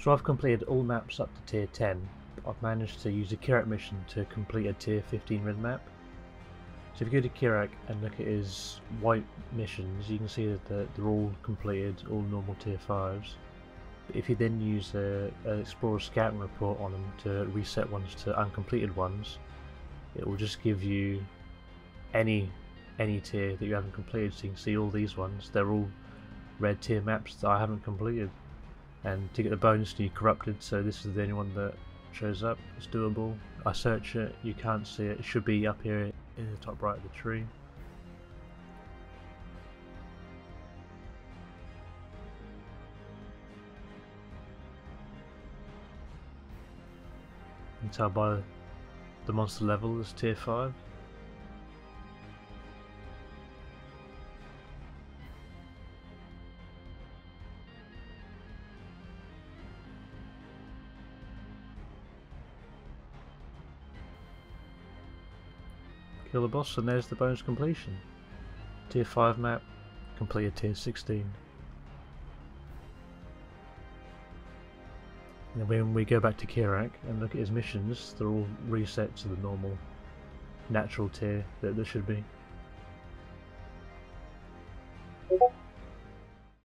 So I've completed all maps up to tier 10. I've managed to use a Kirac mission to complete a tier 15 red map. So if you go to Kirac and look at his white missions, you can see that they're all completed, all normal tier 5s. If you then use a, a uh, Explorer Scouting report on them to reset ones to uncompleted ones, it will just give you any any tier that you haven't completed. So you can see all these ones, they're all red tier maps that I haven't completed. And to get the bonus, you corrupted. So this is the only one that shows up. It's doable. I search it, you can't see it. It should be up here in the top right of the tree. You can tell by the monster level is tier 5. Kill the boss and there's the bonus completion. Tier 5 map, completed tier 16. And when we go back to Kirac and look at his missions, they're all reset to the normal natural tier that there should be.